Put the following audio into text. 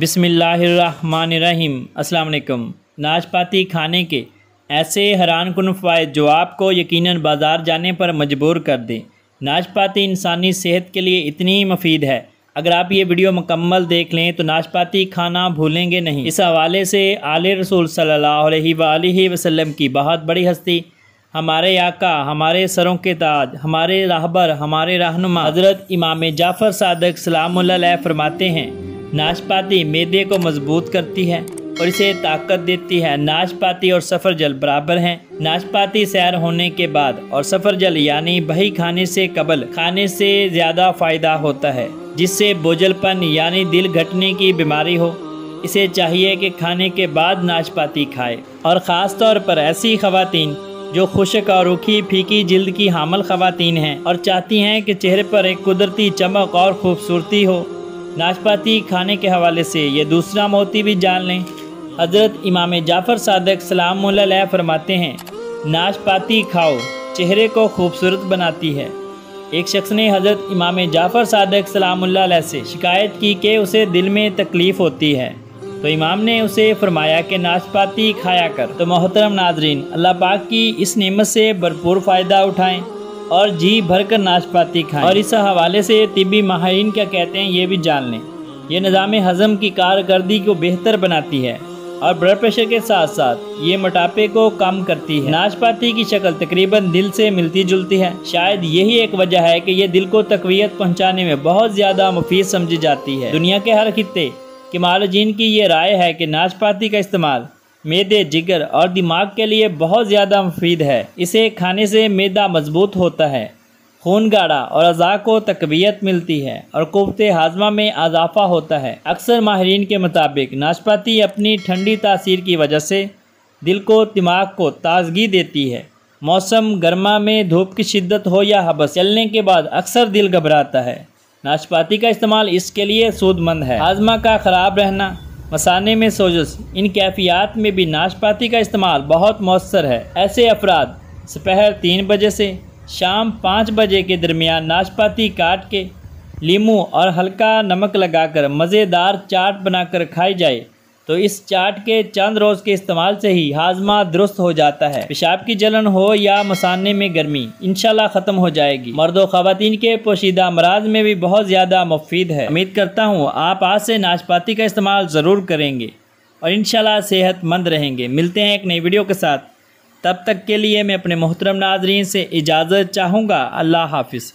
बिसमीम अल्लाम नाशपाती खाने के ऐसे हैरान कन फ़ायद जो आपको यकीनन बाज़ार जाने पर मजबूर कर दें। नाशपाती इंसानी सेहत के लिए इतनी मफीद है। अगर आप ये वीडियो मुकम्मल देख लें तो नाशपाती खाना भूलेंगे नहीं। इस हवाले से आल रसूल सल्लल्लाहु अलैहि वसल्लम की बहुत बड़ी हस्ती, हमारे आका, हमारे सरों के ताज, हमारे राहबर, हमारे रहनुमा हज़रत इमाम जाफ़र सादक सलाम फरमाते हैं नाशपाती मैदे को मज़बूत करती है और इसे ताकत देती है। नाशपाती और सफ़र जल बराबर हैं। नाशपाती सैर होने के बाद और सफ़र जल यानी बही खाने से कबल खाने से ज़्यादा फ़ायदा होता है, जिससे बोझलपन यानी दिल घटने की बीमारी हो। इसे चाहिए कि खाने के बाद नाशपाती खाए और ख़ास तौर पर ऐसी खवतिन जो खुशक और रूखी फीकी जल्द की हामल खवतिन हैं और चाहती हैं कि चेहरे पर एक कुदरती चमक और खूबसूरती हो। नाशपाती खाने के हवाले से ये दूसरा मोती भी जान लें। हज़रत इमाम जाफ़र सादक सलाम फरमाते हैं, नाशपाती खाओ, चेहरे को खूबसूरत बनाती है। एक शख्स ने हज़रत इमाम जाफ़र सादक सलाम से शिकायत की कि उसे दिल में तकलीफ़ होती है। तो इमाम ने उसे फरमाया कि नाशपाती खाया कर। तो मोहतरम नाजरीन, अल्लाह पाक की इस नेमत से भरपूर फ़ायदा उठाएँ। और जी भर कर नाशपाती खाएँ। और इस हवाले से तिबी माहरीन क्या कहते हैं, ये भी जान लें। यह निज़ाम हज़म की कारकर्दी को बेहतर बनाती है और ब्लड प्रेशर के साथ साथ ये मोटापे को कम करती है। नाशपाती की शक्ल तकरीबन दिल से मिलती जुलती है। शायद यही एक वजह है कि ये दिल को तकवीत पहुँचाने में बहुत ज़्यादा मुफीद समझी जाती है। दुनिया के हर खत्े के मालजीन की ये राय है कि नाशपाती का इस्तेमाल मैदे, जिगर और दिमाग के लिए बहुत ज़्यादा मुफीद है। इसे खाने से मैदा मज़बूत होता है। खून गाढ़ा और अज़ा को तकबीयत मिलती है और कुत हाजमा में इजाफा होता है। अक्सर माहरीन के मुताबिक नाशपाती अपनी ठंडी तासीर की वजह से दिल को, दिमाग को ताजगी देती है। मौसम गर्मा में धूप की शिद्दत हो या हबस चलने के बाद अक्सर दिल घबराता है। नाशपाती का इस्तेमाल इसके लिए सूदमंद है। हाजमा का ख़राब रहना मसाने में सोजस, इन कैफियात में भी नाशपाती का इस्तेमाल बहुत मौसर है। ऐसे अफराद सुपहर तीन बजे से शाम पाँच बजे के दरमियान नाशपाती काट के, लीमू और हल्का नमक लगाकर मज़ेदार चाट बनाकर खाई जाए। तो इस चाट के चंद रोज़ के इस्तेमाल से ही हाजमा दुरुस्त हो जाता है। पेशाब की जलन हो या मसाने में गर्मी इनशाला ख़त्म हो जाएगी। मर्दों खातन के पोशीदा अमराज में भी बहुत ज़्यादा मुफीद है। उम्मीद करता हूँ आप आज से नाशपाती का इस्तेमाल ज़रूर करेंगे और इनशाला सेहतमंद रहेंगे। मिलते हैं एक नई वीडियो के साथ। तब तक के लिए मैं अपने मोहतरम नाजरीन से इजाज़त चाहूँगा। अल्लाह हाफिज़।